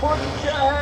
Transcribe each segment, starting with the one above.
Put your hands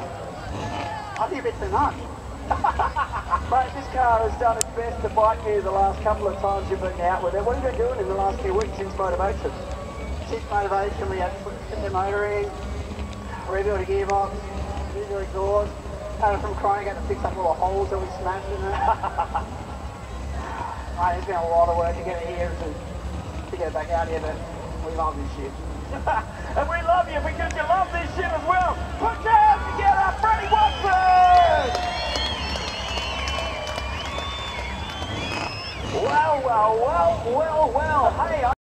I think a bit too much. Mate, this car has done its best to bite me the last couple of times you've been out with it. What have you been doing in the last few weeks since Motorvation? Since Motorvation, we had the motor in, rebuild a gearbox, new the exhaust. It from crying, had to fix up all the holes that we smashed in it. Mate, it's been a lot of work to get it here and to get it back out here, but we love this shit. and we love well, well, well. Hey,